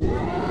Yeah.